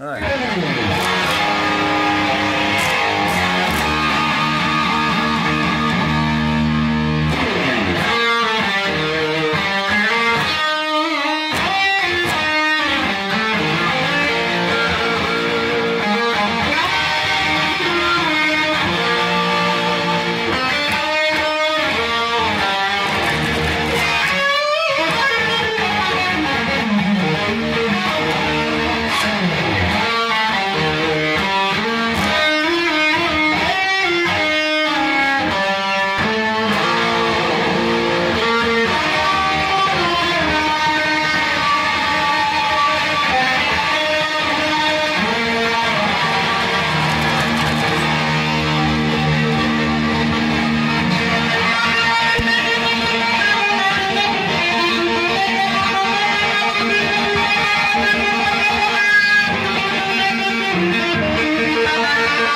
All right.